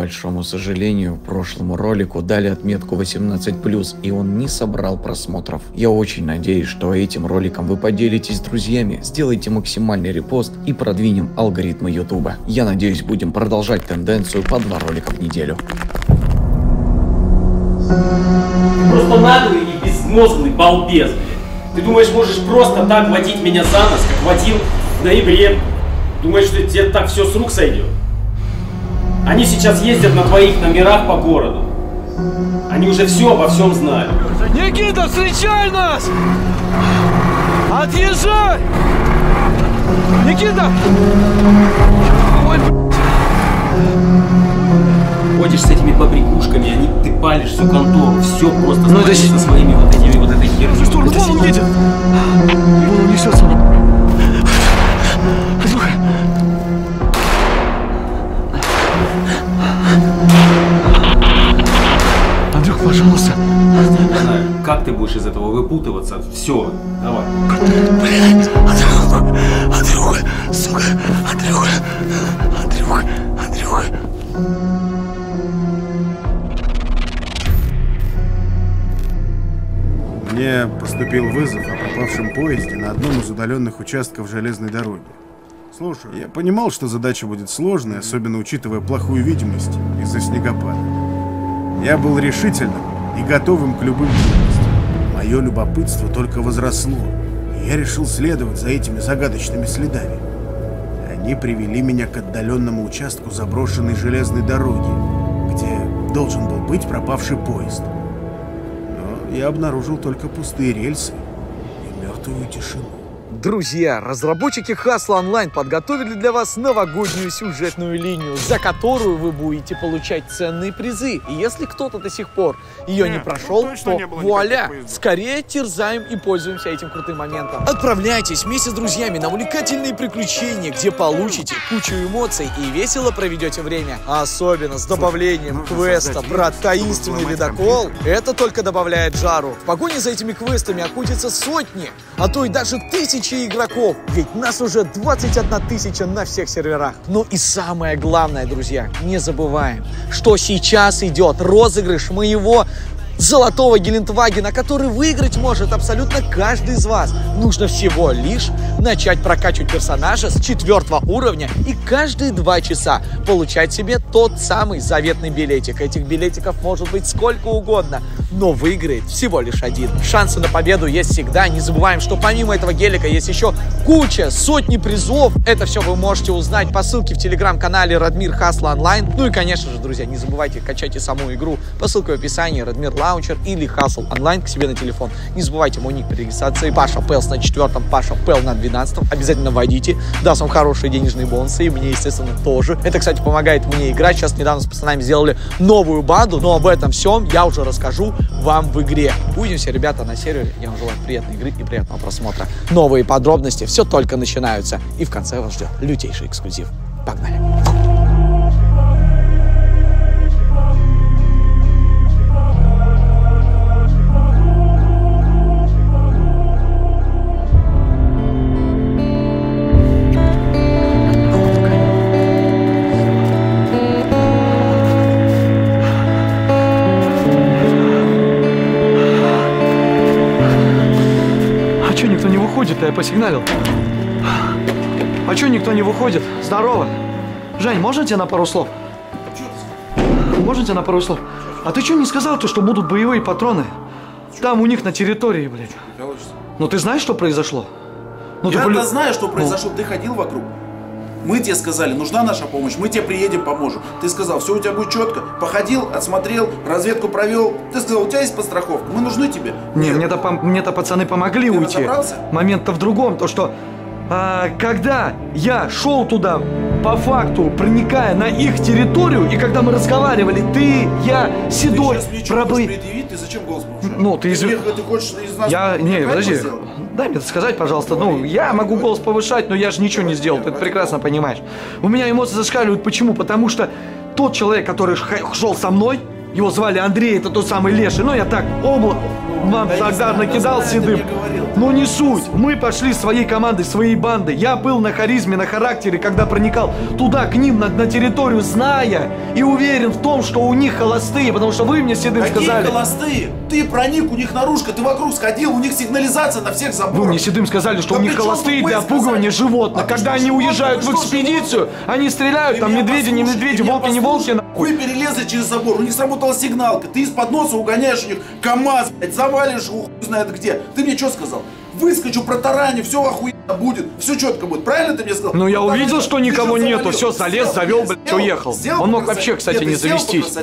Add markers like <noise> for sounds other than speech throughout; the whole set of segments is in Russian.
большому сожалению, прошлому ролику дали отметку 18+, и он не собрал просмотров. Я очень надеюсь, что этим роликом вы поделитесь с друзьями, сделайте максимальный репост и продвинем алгоритмы ютуба. Я надеюсь, будем продолжать тенденцию по два ролика в неделю. Просто наглый и безмозглый балбес. Ты думаешь, можешь просто так водить меня за нос, как водил в ноябре? Думаешь, что тебе так все с рук сойдет? Они сейчас ездят на твоих номерах по городу. Они уже все обо всем знают. Никита, встречай нас! Отъезжай! Никита! Ой, Ходишь с этими побрякушками, они ты палишь всю контору, все просто Ну, это со своими вот этими вот этой херней. сторону, вон он едет! Вон он несется. Будешь из этого выпутываться? Все, давай. Андрюха, Андрюха, сука, Андрюха, Андрюха, Андрюха. Мне поступил вызов о пропавшем поезде на одном из удаленных участков железной дороги. Слушай, я понимал, что задача будет сложной, особенно учитывая плохую видимость из-за снегопада. Я был решительным и готовым к любым. Мое любопытство только возросло, и я решил следовать за этими загадочными следами. Они привели меня к отдаленному участку заброшенной железной дороги, где должен был быть пропавший поезд. Но я обнаружил только пустые рельсы и мертвую тишину. Друзья, разработчики Hustle Online подготовили для вас новогоднюю сюжетную линию, за которую вы будете получать ценные призы. И если кто-то до сих пор ее не Нет, прошел, ну то не вуаля, скорее терзаем и пользуемся этим крутым моментом. Отправляйтесь вместе с друзьями на увлекательные приключения, где получите кучу эмоций и весело проведете время. А особенно с добавлением квеста создать «Брат вирус, таинственный ледокол», это только добавляет жару. В погоне за этими квестами охотятся сотни, а то и даже тысячи игроков. Ведь нас уже 21 тысяча на всех серверах. Ну и самое главное, друзья, не забываем, что сейчас идет розыгрыш моего золотого Гелендвагена, который выиграть может абсолютно каждый из вас. Нужно всего лишь начать прокачивать персонажа с четвертого уровня и каждые два часа получать себе тот самый заветный билетик. Этих билетиков может быть сколько угодно, но выиграет всего лишь один. Шансы на победу есть всегда. Не забываем, что помимо этого гелика есть еще куча, сотни призов. Это все вы можете узнать по ссылке в телеграм-канале Радмир Хасла Онлайн. Ну и, конечно же, друзья, не забывайте качайте саму игру по ссылке в описании Радмир Лаунчер или Хасл Онлайн к себе на телефон. Не забывайте мой ник при регистрации Паша Пелс на четвертом, Паша Пел на двенадцатом. Обязательно вводите, даст вам хорошие денежные бонусы, и мне, естественно, тоже. Это, кстати, помогает мне играть. Сейчас недавно с пацанами сделали новую банду, но об этом всем я уже расскажу вам в игре. Увидимся, ребята, на сервере. Я вам желаю приятной игры и приятного просмотра. Новые подробности все только начинаются. И в конце вас ждет лютейший эксклюзив. Погнали! Я посигналил. А чё никто не выходит? Здорово. Жень, можно тебе на пару слов? Можно тебе на пару слов? А ты чё не сказал то, что будут боевые патроны? Там у них на территории, блядь. Ну ты знаешь, что произошло? Ну Я-то полю- знаю, что произошло. Ты ходил вокруг. Мы тебе сказали, нужна наша помощь, мы тебе приедем, поможем. Ты сказал, все у тебя будет четко. Походил, отсмотрел, разведку провел. Ты сказал, у тебя есть подстраховка, мы нужны тебе. Не, Нет. мне-то, пом- мне-то пацаны помогли Ты уйти. разобрался? Момент-то в другом, то что а, когда я шел туда по факту, проникая на их территорию, и когда мы разговаривали, ты, я, Ты Седой, сейчас что пробы... предъявить? Ты зачем голос повышаешь? Ну, ты ты, из- мне- ты хочешь из нас... Я, не, подожди, дай мне это сказать, пожалуйста. Ну, я могу голос повышать, но я же ничего не сделал, ты это прекрасно понимаешь. У меня эмоции зашкаливают, почему? Потому что тот человек, который шел со мной, его звали Андрей, это тот самый Леший, ну я так, облако, вам Да тогда знаю, накидал седым. Но не суть. Мы пошли своей командой, своей бандой. Я был на харизме, на характере, когда проникал туда, к ним, на, на территорию, зная и уверен в том, что у них холостые, потому что вы мне седым Какие сказали. холостые? Ты проник, у них наружка, ты вокруг сходил, у них сигнализация на всех заборах. Вы мне седым сказали, что Да у них холостые для опугивания животных. А Когда они животное? уезжают Вы в экспедицию, они стреляют, Ты там медведи, не послушай, медведи, волки, не волки, послушай. нахуй. Вы перелезли через забор, у них сработала сигналка. Ты из-под носа угоняешь у них КамАЗ, блядь, завалишь хуй знает где. Ты мне что сказал? Выскочу, протараню, все охуенно будет, все четко будет. Правильно ты мне сказал? Ну, я увидел, что никого нету, всё, залез, завел, блядь, уехал. сделал Он мог красоте. вообще, кстати, Нет, не завестись.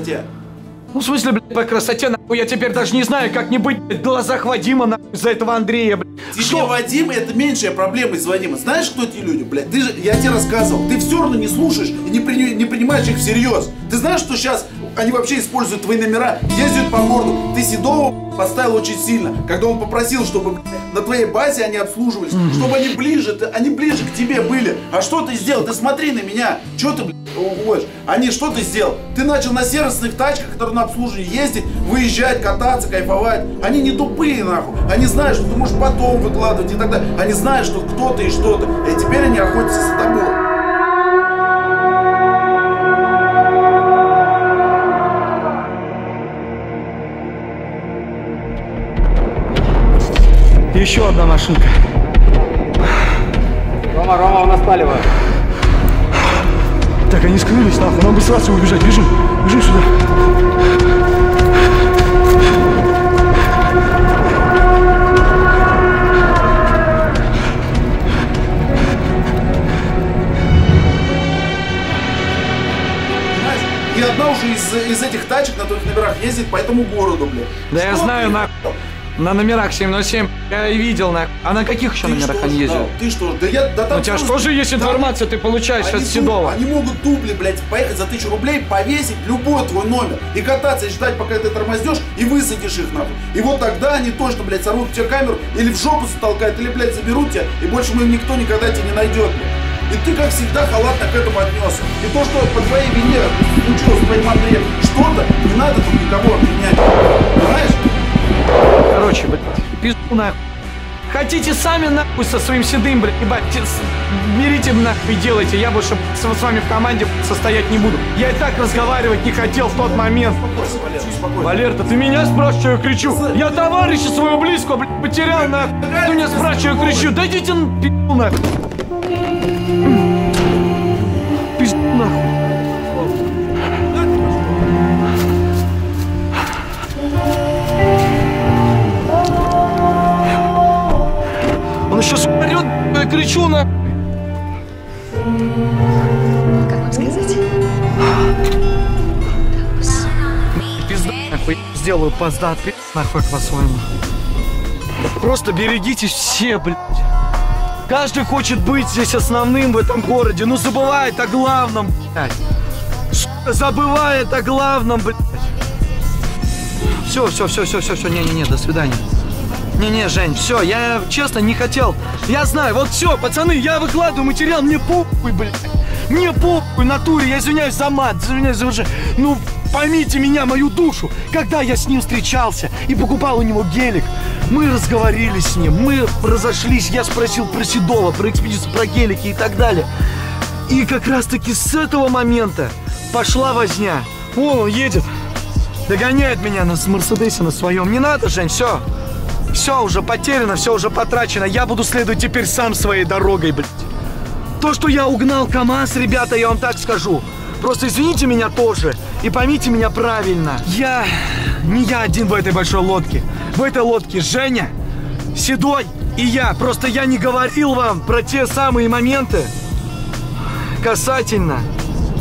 Ну, в смысле, блядь, по красоте, нахуй, я теперь даже не знаю, как не быть, блядь, в глазах Вадима, нахуй, из-за этого Андрея, блядь. Тебе Вадим, это меньшая проблема из Вадима. Знаешь, кто эти люди, блядь? Ты же, я тебе рассказывал, ты все равно не слушаешь и не, при- не принимаешь их всерьез. Ты знаешь, что сейчас они вообще используют твои номера, ездят по городу. Ты Седова поставил очень сильно, когда он попросил, чтобы на твоей базе они обслуживались, чтобы они ближе, они ближе к тебе были. А что ты сделал? Ты смотри на меня. Что ты, блядь, уходишь? Они, что ты сделал? Ты начал на сервисных тачках, которые на обслуживании ездить, выезжать, кататься, кайфовать. Они не тупые, нахуй. Они знают, что ты можешь потом выкладывать и так далее. Они знают, что кто ты и что ты. И теперь они охотятся за тобой. Еще одна машинка. Рома, Рома, у нас палево. Так, они скрылись, нахуй, нам бы сразу убежать. Бежим, бежим сюда. И одна уже из, из этих тачек на твоих номерах ездит по этому городу, блядь. Да я Что знаю, ты, на, на номерах 707. Я и видел, на. А на каких еще Ты номерах что они ездят? Ты что? Да я, да там У тебя же тоже есть да. информация, ты получаешь Они от Седова. Они могут дубли, блядь, поехать за тысячу рублей, повесить любой твой номер и кататься и ждать, пока ты тормознешь и высадишь их нахуй. И вот тогда они точно, блядь, сорвут тебе камеру или в жопу затолкают, или, блядь, заберут тебя, и больше мы никто никогда тебя не найдет, блядь. И ты, как всегда, халатно к этому отнесся. И то, что по твоей вине случилось твоим Андреем что-то, не надо тут никого обвинять. Понимаешь? Короче, блядь, пизду нахуй. Хотите сами нахуй со своим седым, блядь, ебать, берите нахуй и делайте. Я больше с, с вами в команде состоять не буду. Я и так разговаривать не хотел в тот момент. Валер. Валерта, ты меня спрашиваешь, что я кричу? Я товарища своего близкого, блядь, потерял, нахуй. Ты меня спрашиваешь, что я кричу? Да идите на пизду, нахуй. Кричу, нахуй. Как вам сказать? Пизда, нахуй, сделаю пизда, пизда, нахуй, по-своему. Просто берегитесь все, блядь. Каждый хочет быть здесь основным в этом городе, но забывает о главном, блядь. Забывает о главном, блядь. Все, все, все, все, все, все, не-не-не, до свидания. Не-не, Жень, все, я честно не хотел. Я знаю, вот все, пацаны, я выкладываю материал, мне похуй, блядь. Мне похуй, натуре, я извиняюсь за мат, извиняюсь за уже. Ну, поймите меня, мою душу. Когда я с ним встречался и покупал у него гелик, мы разговорились с ним, мы разошлись, я спросил про Седова, про экспедицию, про гелики и так далее. И как раз таки с этого момента пошла возня. Вон он едет, догоняет меня на Мерседесе на своем. Не надо, Жень, все. Все уже потеряно, все уже потрачено. Я буду следовать теперь сам своей дорогой, блядь. То, что я угнал КамАЗ, ребята, я вам так скажу. Просто извините меня тоже и поймите меня правильно. Я не я один в этой большой лодке. В этой лодке Женя, Седой и я. Просто я не говорил вам про те самые моменты касательно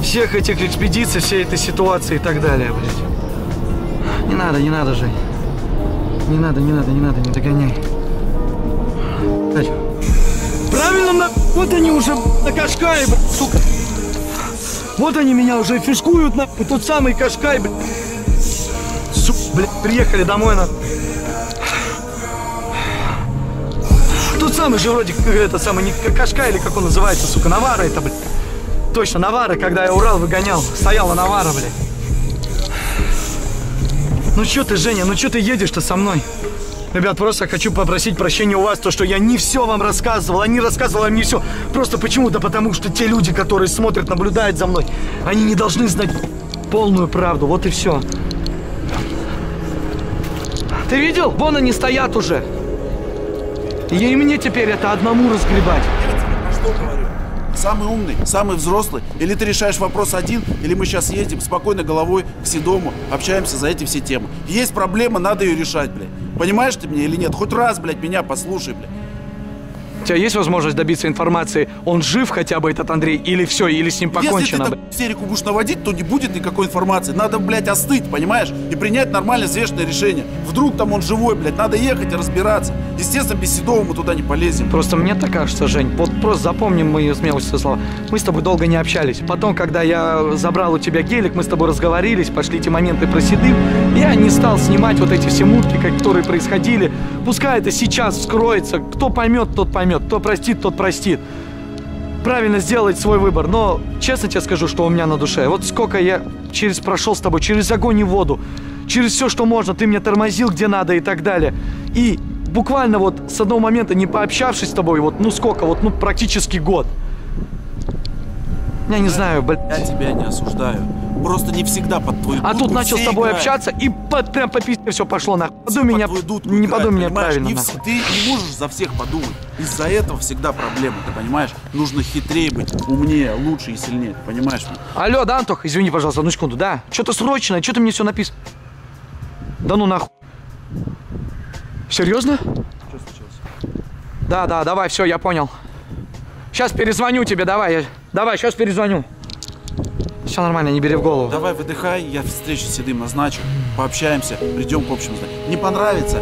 всех этих экспедиций, всей этой ситуации и так далее, блядь. Не надо, не надо, Жень. Не надо, не надо, не надо, не догоняй. Правильно, на... вот они уже на Кашкае, сука. Вот они меня уже фишкуют, на тот самый Кашкай, блядь. Сука, блядь, приехали домой, на. Тот самый же вроде, как этот самый, не Кашкай или как он называется, сука, Навара это, блядь. Точно, Навара, когда я Урал выгонял, стояла Навара, блядь. Ну чё ты, Женя, ну чё ты едешь-то со мной? Ребят, просто хочу попросить прощения у вас, то, что я не все вам рассказывал, они рассказывали мне все. Просто почему? Да потому что те люди, которые смотрят, наблюдают за мной, они не должны знать полную правду. Вот и все. Ты видел? Вон они стоят уже. И мне теперь это одному разгребать. Я тебе про что говорю? Самый умный, самый взрослый. Или ты решаешь вопрос один, или мы сейчас едем спокойно головой к Седому, общаемся за эти все темы. Есть проблема, надо ее решать, блядь. Понимаешь ты меня или нет? Хоть раз, блядь, меня послушай, блядь. У тебя есть возможность добиться информации, он жив хотя бы этот Андрей, или все, или с ним покончено? Если ты так истерику будешь наводить, то не будет никакой информации. Надо, блядь, остыть, понимаешь? И принять нормально взвешенное решение. Вдруг там он живой, блядь, надо ехать и разбираться. Естественно, без Седова мы туда не полезем. Просто мне так кажется, Жень, вот просто запомним мои смелости слова. Мы с тобой долго не общались. Потом, когда я забрал у тебя гелик, мы с тобой разговорились, пошли эти моменты про седым. Я не стал снимать вот эти все мутки, которые происходили. Пускай это сейчас вскроется. Кто поймет, тот поймет. Кто простит, тот простит. Правильно сделать свой выбор. Но честно тебе скажу, что у меня на душе. Вот сколько я через прошел с тобой, через огонь и воду, через все, что можно, ты меня тормозил где надо и так далее. И буквально вот с одного момента, не пообщавшись с тобой, вот ну сколько, вот ну практически год. Я не знаю, блядь. Я тебя не осуждаю. Просто не всегда под твою А тут начал с тобой играют. общаться, и под, прям по пизде все пошло нахуй. Подумай под меня, дудку не подумай меня правильно. Не ты не можешь за всех подумать. Из-за этого всегда проблемы, ты понимаешь? Нужно хитрее быть, умнее, лучше и сильнее, понимаешь? Алло, да, Антох, извини, пожалуйста, одну секунду, да. Что-то срочное, что ты мне все написано? Да ну нахуй. Серьезно? Да, да, давай, все, я понял. Сейчас перезвоню тебе, давай, я- давай, сейчас перезвоню. Все нормально, не бери в голову. Давай выдыхай, я встречу с Седым назначу, пообщаемся, придем к общему знанию. Не понравится,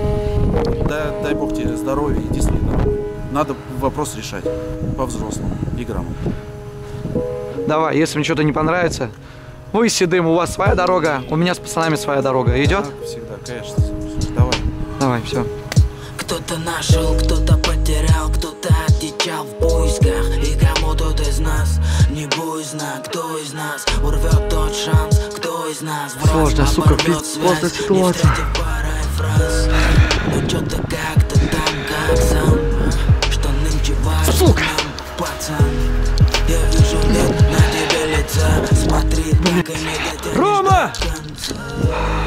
да, дай бог тебе здоровья, иди своей дорогой. Надо вопрос решать по-взрослому и грамотно. Давай, если мне что-то не понравится, вы с Седым, у вас своя дорога, у меня с пацанами своя дорога. Идет? Так всегда, конечно. Давай. Все. Кто-то нашел, кто-то потерял, кто-то отдичал в поисках И кому тот из нас не боязно, кто из нас урвет тот шанс, кто из нас враз Сложно, сука, сложная ситуация. Ну чё-то как-то там, как сам Что нынче важно Сука! нам, пацан Я вижу нет на тебе лица Смотри, так и не дотянешь Рома! до конца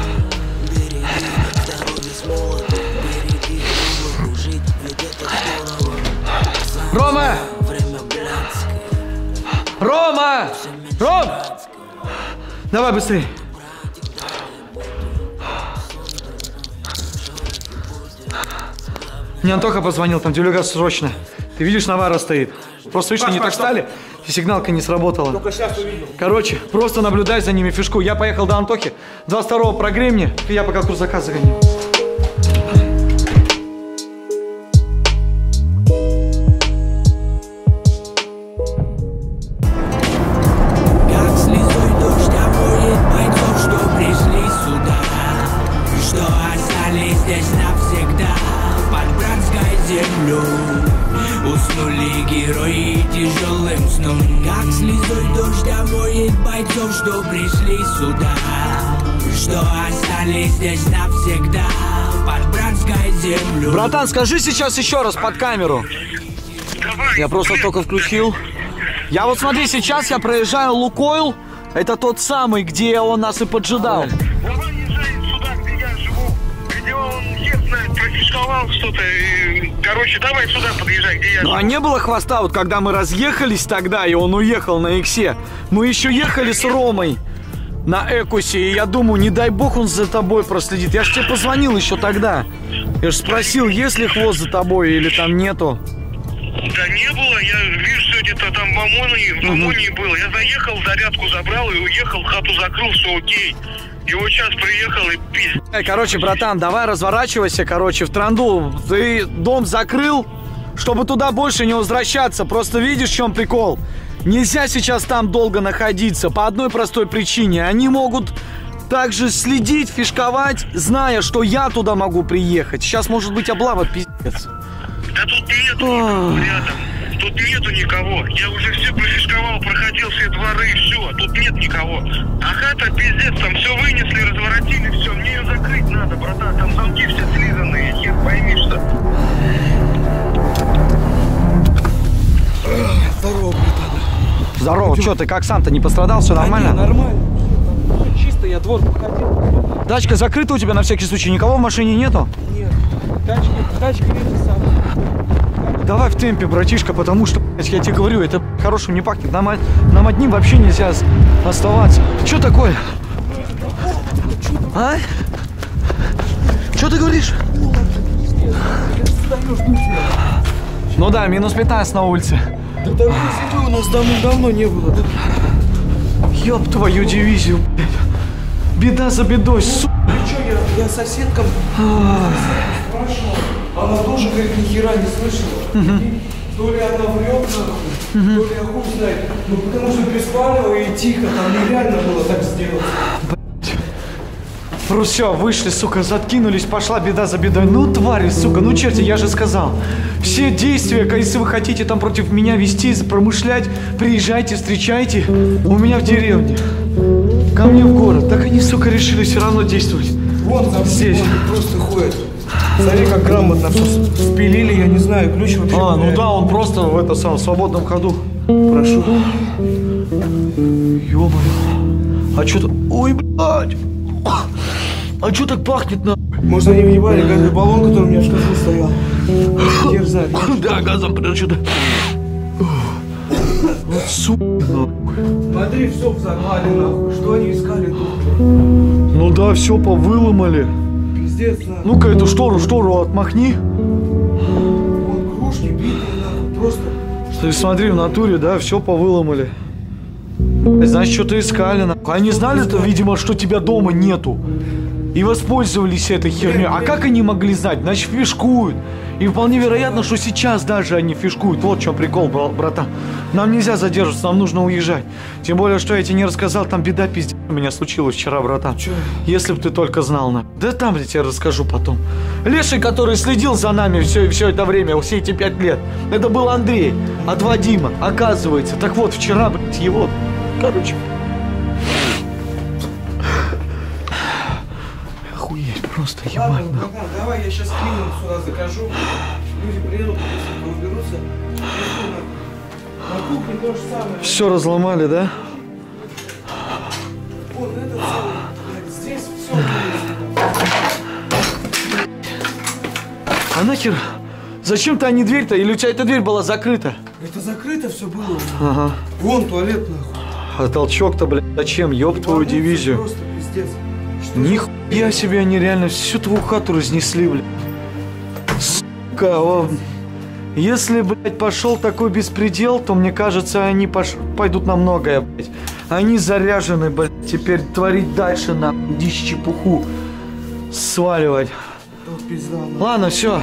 Рома! Рома! Ром! Давай быстрее. Мне Антоха позвонил, там делюга срочно. Ты видишь, Навара стоит. Просто видишь, они так стали, и сигналка не сработала. Только сейчас увидел. Короче, просто наблюдай за ними фишку. Я поехал до Антохи, 22-го прогрей мне, и я пока курс заказа Герои тяжелым сном Как слезой дождя моет бойцов, что пришли сюда что остались здесь навсегда Под братской землю Братан, скажи сейчас еще раз под камеру. Я просто только включил. Я вот смотри, сейчас я проезжаю Лукойл. Это тот самый, где он нас и поджидал. Давай езжай сюда, где я живу, где он хер знает, профишковал что-то. и, Короче, давай сюда подъезжай, где я Ну а не было хвоста, вот когда мы разъехались тогда, и он уехал на Иксе. Мы еще ехали с Ромой на Экусе, и я думаю, не дай бог он за тобой проследит. Я же тебе позвонил еще тогда. Я же спросил, есть ли хвост за тобой или там нету. Да не было, я вижу, где-то там в Омоне, в Омоне было. Я заехал, зарядку забрал и уехал, хату закрыл, все окей. И вот сейчас приехал и пиздец. Короче, братан, давай разворачивайся, короче, в Транду. Ты дом закрыл, чтобы туда больше не возвращаться. Просто видишь, в чем прикол? Нельзя сейчас там долго находиться по одной простой причине. Они могут также следить, фишковать, зная, что я туда могу приехать. Сейчас может быть облава, пиздец. Да тут нету рядом. Тут нету никого. Я уже все профишковал, проходил все дворы и все. Тут нет никого. А хата пиздец, там все вынесли, разворотили, все. Мне ее закрыть надо, братан. Там замки все слизанные. Хер пойми, что. Здорово, братан. Здорово, что ты как сам-то не пострадал, все нормально? нормально. Чисто я двор походил. Тачка закрыта у тебя на всякий случай, никого в машине нету? Нет. Тачки, тачки это самое. Давай в темпе, братишка, потому что, блядь, я тебе говорю, это хорошим не пахнет. Нам, нам одним вообще нельзя оставаться. Что такое? А? Что ты говоришь? Ну да, минус 15 на улице. Да такой зимы у нас давно не было. Ёб твою дивизию, блядь. Беда за бедой, сука. Причем я, я соседкам спрашивал, она тоже, говорит, ни хера не слышала. То ли она врет, нахуй, то ли я хуй знает. Ну потому что без палева и тихо, там нереально было так сделать. Просто все, вышли, сука, заткинулись, пошла беда за бедой. Ну, твари, сука, ну, черти, я же сказал. Все действия, если вы хотите там против меня вести, промышлять, приезжайте, встречайте у меня в деревне. Ко мне в город. Так они, сука, решили все равно действовать. Вон там Здесь. вон просто ходит. Смотри, как грамотно все спилили, я не знаю, ключ вообще. А, ну да, он просто в это самом свободном ходу. Прошу. Ё-моё. А что то Ой, блядь. А что так пахнет, на? Может, они въебали газовый баллон, который у меня в шкафу стоял. Хер знает. Да, газом прям что-то. Вот сука. Смотри, все взорвали, нахуй. Что они искали тут? Ну да, все повыломали. Пиздец, нахуй. Ну-ка эту штору, штору отмахни. Вон кружки битые, нахуй. Просто. Ты смотри, в натуре, да, все повыломали. Значит, что-то искали. нахуй. Они знали-то, видимо, что тебя дома нету. И воспользовались этой херней. А как они могли знать? Значит, фишкуют. И вполне вероятно, что сейчас даже они фишкуют. Вот в чем прикол, бра- братан. Нам нельзя задерживаться, нам нужно уезжать. Тем более, что я тебе не рассказал, там беда пиздец у меня случилась вчера, братан. Если бы ты только знал, на. Да там я тебе расскажу потом. Леший, который следил за нами все, все это время, все эти пять лет, это был Андрей от Вадима, оказывается. Так вот, вчера, блядь, его, короче... Ладно, братан, давай я сейчас клининг сюда закажу. Люди приедут, быстренько уберутся. На кухне то же самое. Все разломали, да? Вон этот блядь, Здесь все. А нахер? Зачем-то они дверь-то? Или у тебя эта дверь была закрыта? Это закрыто все было. Ага. Вон туалет, нахуй. А толчок-то, блядь, зачем? Ёб твою дивизию. Просто пиздец. Нихуя себе, они реально всю твою хату разнесли, блядь. Сука, о. Если, блядь, пошел такой беспредел, то, мне кажется, они пош... пойдут на многое, блядь. Они заряжены, блядь, теперь творить дальше, на дичь чепуху. Сваливать. Ладно, все.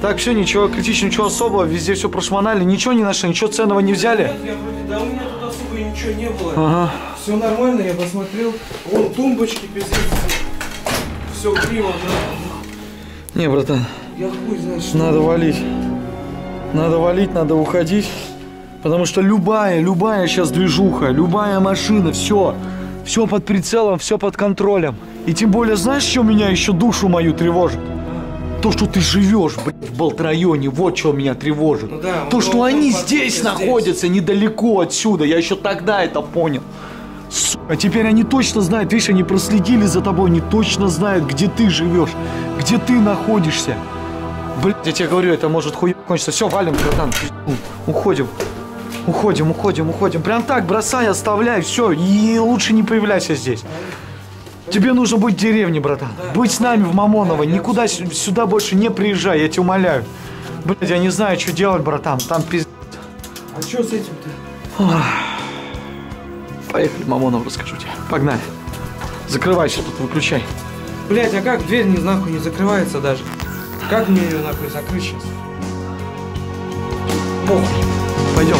Так, все, ничего критичного, ничего особого, везде все прошмонали, ничего не нашли, ничего ценного не взяли. Нет, я вроде, да у меня тут особо ничего не было. Ага. Все нормально, я посмотрел. Вон тумбочки, пиздец. Все криво, да. Не, братан, Я хуй знает, что. Надо валить. Надо валить, надо уходить. Потому что любая, любая сейчас движуха, любая машина, все. Все под прицелом, все под контролем. И тем более, знаешь, что меня еще душу мою тревожит? То, что ты живешь, блядь, в Болт-районе, вот что меня тревожит. Ну да, То, что они здесь здесь. находятся, недалеко отсюда. Я еще тогда это понял. А теперь они точно знают, видишь, они проследили за тобой, они точно знают, где ты живешь, где ты находишься. Блять, я тебе говорю, это может хуй кончиться. Все, валим, братан, уходим. Уходим, уходим, уходим. Прям так бросай, оставляй, все. И лучше не появляйся здесь. Тебе нужно быть в деревне, братан. Быть с нами в Мамоново. Никуда сю- сюда больше не приезжай, я тебя умоляю. Блять, я не знаю, что делать, братан. Там пиздец. А что с этим-то? Поехали, Мамонов, расскажу тебе. Погнали. Закрывайся тут, выключай. Блять, а как дверь не нахуй не закрывается даже? Как мне ее нахуй закрыть сейчас? Похуй. Пойдем.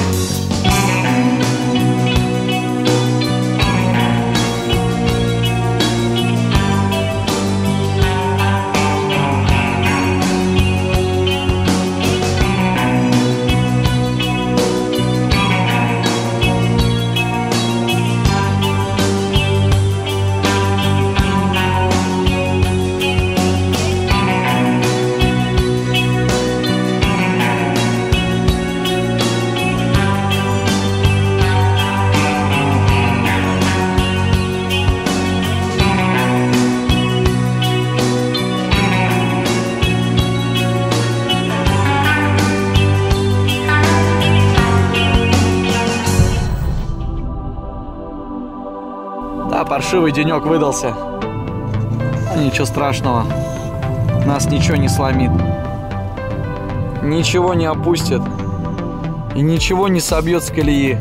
Паршивый денек выдался. Ничего страшного. Нас ничего не сломит. Ничего не опустит. И ничего не собьет с колеи.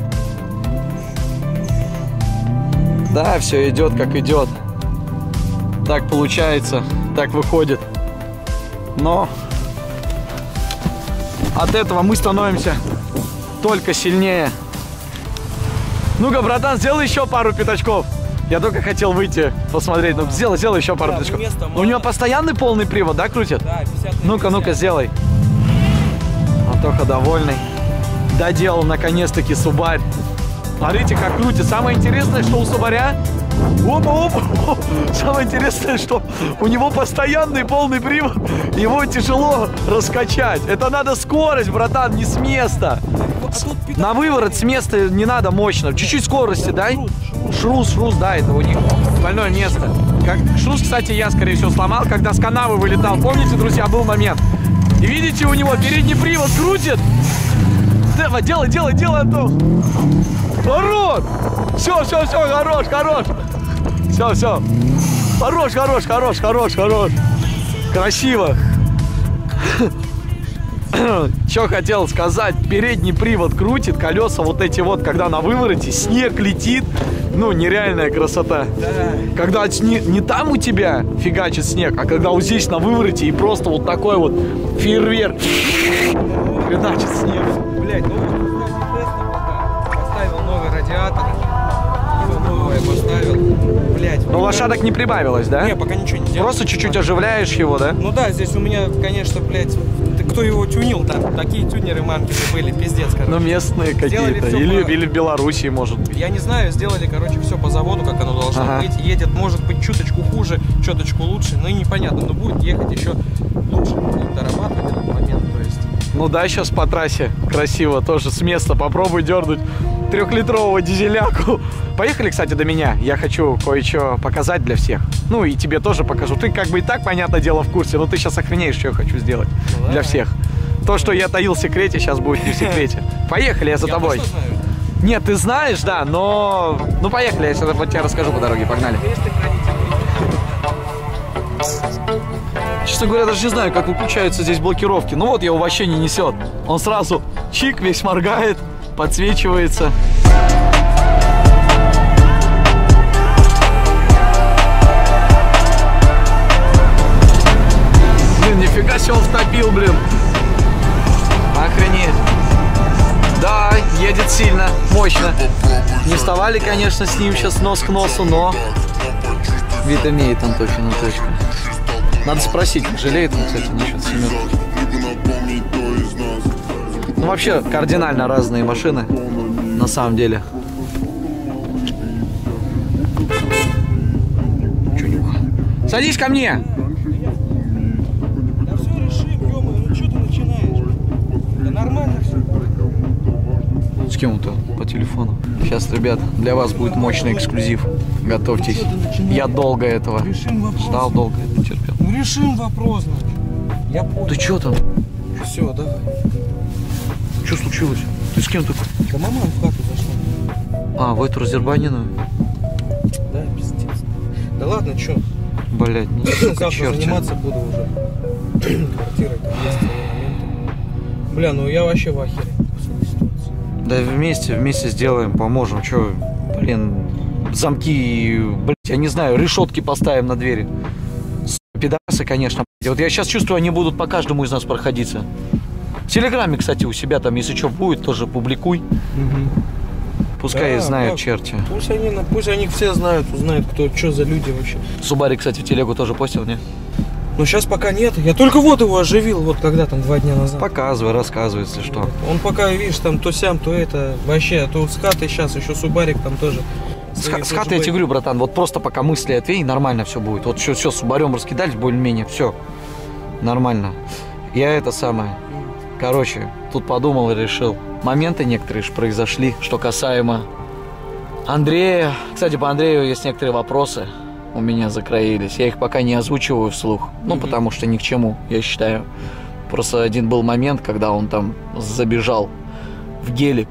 Да, все идет как идет. Так получается, так выходит. Но от этого мы становимся только сильнее. Ну-ка, братан, сделай еще пару пятачков. Я только хотел выйти посмотреть. Ну, сделай, сделай еще пару пятачков. Ну, У него постоянный полный привод, да, крутит? Да, 50 Ну-ка, ну-ка, сделай. Антоха довольный. Доделал наконец-таки Субарь. Смотрите, как крутит. Самое интересное, что у Субаря... Опа, опа. <laughs> Самое интересное, что у него постоянный полный привод. Его тяжело раскачать. Это надо скорость, братан, не с места. На выворот с места не надо мощно. Чуть-чуть скорости дай. Шрус, шрус, да, это у них больное место. Как, шрус, кстати, я, скорее всего, сломал, когда с канавы вылетал. Помните, друзья, был момент. И видите, у него передний привод крутит. Давай, делай, делай, делай, Антон. Хорош! Все, все, все, хорош, хорош. Все, все. Хорош, хорош, хорош, хорош, хорош. Красиво. <laughs> Что хотел сказать, передний привод крутит, колеса вот эти вот, когда на вывороте, снег летит, ну, нереальная красота. Когда не, не там у тебя фигачит снег, а когда вот здесь на вывороте и просто вот такой вот фейерверк хреначит снег. Блять, ну. Поставил новый радиатор. Новое поставил. Блять. Но лошадок не прибавилось, да? Не, пока ничего не делал. Просто чуть-чуть оживляешь его, да? Ну да, здесь у меня, конечно, блядь, ты кто его тюнил там? Такие тюнеры манки были, пиздец, короче. Ну, местные какие-то. Или, по- или в Белоруссии, может быть. Я не знаю, сделали, короче, все по заводу, как оно должно Ага. быть. Едет, может быть, чуточку хуже, чуточку лучше, ну и непонятно, но будет ехать еще лучше, будет дорабатывать этот момент, то есть. Ну да, сейчас по трассе красиво, тоже с места попробуй дернуть трехлитрового дизеляку. Поехали, кстати, до меня. Я хочу кое-что показать для всех. Ну и тебе тоже покажу. Ты как бы и так, понятное дело, в курсе, но ты сейчас охренеешь, что я хочу сделать для давай. всех. То, что я таил в секрете, сейчас будет не в секрете. Поехали, я за Я тобой. Нет, ты знаешь, да, но... Ну поехали, я сейчас тебе расскажу по дороге, погнали. Честно говоря, даже не знаю, как выключаются здесь блокировки. Ну вот его вообще не несет. Он сразу чик, весь моргает, подсвечивается. Блин, нифига себе он втопил, блин. Охренеть. Да, едет сильно, мощно. Не вставали, конечно, с ним сейчас нос к носу, но вид имеет Антохина точка. Надо спросить, жалеет он, кстати, насчет семерки. Ну, вообще, кардинально разные машины, на самом деле. Садись ко мне! Да все решим, ё ну что ты начинаешь? Да нормально все. С кем то по телефону? Сейчас, ребят, для вас будет мощный эксклюзив. Готовьтесь. Я долго этого Решим вопрос. ждал, долго это терпел. Ну решим вопрос, ну. Я понял. Ты чё там? Все, давай. Что случилось? Ты с кем такой? Да мама в хату зашла. А, в эту разербанину? Да, пиздец. Да ладно, что? Блять, ну Завтра черти. заниматься буду уже. <clears throat> Квартирой там моменты. Бля, ну я вообще в ахере. Да вместе, вместе сделаем, поможем. Че, блин, замки, блять, я не знаю, решетки поставим на двери. Пидорасы, конечно. блядь. Вот я сейчас чувствую, они будут по каждому из нас проходиться. В Телеграме, кстати, у себя там, если что будет, тоже публикуй. Пускай Да, знают как? черти. Пусть они, пусть они все знают, узнают, кто, что за люди вообще. Субари, кстати, в телегу тоже постил, не? Но сейчас пока нет. Я только вот его оживил, вот когда там два дня назад. Показывай, рассказывай, если что. Он пока, видишь, там то сям, то это. Вообще, а то с хаты сейчас еще Субарик там тоже. С, с хаты я тебе говорю, братан, вот просто пока мысли отвей, нормально все будет. Вот все, все, с Субарем раскидались более-менее, все. Нормально. Я это самое. Короче, тут подумал и решил. Моменты некоторые же произошли, что касаемо Андрея. Кстати, по Андрею есть некоторые вопросы у меня закрались. Я их пока не озвучиваю вслух. Ну, потому что ни к чему, я считаю. Просто один был момент, когда он там забежал в гелик.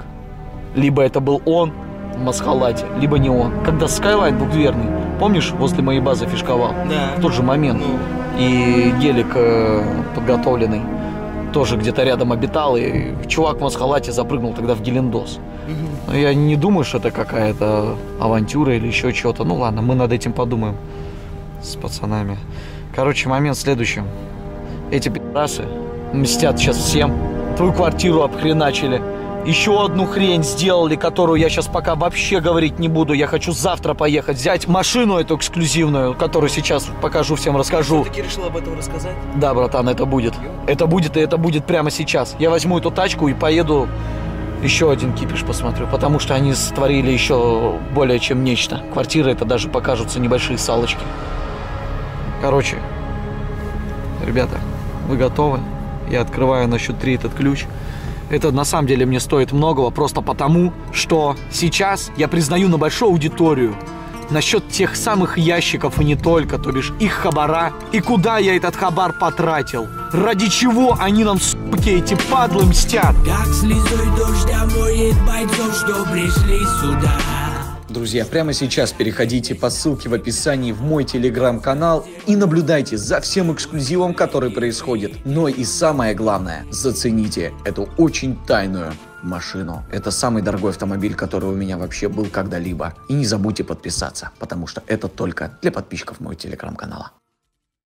Либо это был он, в масхалате, либо не он. Когда Skyline двухдверный, помнишь, возле моей базы фишковал? Да. В тот же момент. Ну, И гелик э, подготовленный тоже где-то рядом обитал, и чувак в масхалате запрыгнул тогда в Гелендос. Но я не думаю, что это какая-то авантюра или еще что-то. Ну ладно, мы над этим подумаем с пацанами. Короче, момент в следующем. Эти пи***асы мстят сейчас всем. Твою квартиру обхреначили. Еще одну хрень сделали, которую я сейчас пока вообще говорить не буду. Я хочу завтра поехать, взять машину эту эксклюзивную, которую сейчас покажу всем, расскажу. все-таки решил об этом рассказать? Да, братан, это будет. Это будет, и это будет прямо сейчас. Я возьму эту тачку и поеду еще один кипиш посмотрю, потому что они створили еще более чем нечто. Квартиры это даже покажутся небольшие салочки. Короче, ребята, вы готовы? Я открываю на счет три этот ключ. Это на самом деле мне стоит многого, просто потому, что сейчас я признаю на большую аудиторию насчет тех самых ящиков и не только, то бишь их хабара, и куда я этот хабар потратил. Ради чего они нам, суки, эти падлы мстят? Как слезой дождя моет бойцов, что пришли сюда Друзья, прямо сейчас переходите по ссылке в описании в мой телеграм-канал и наблюдайте за всем эксклюзивом, который происходит. Но и самое главное, зацените эту очень тайную машину. Это самый дорогой автомобиль, который у меня вообще был когда-либо. И не забудьте подписаться, потому что это только для подписчиков моего телеграм-канала.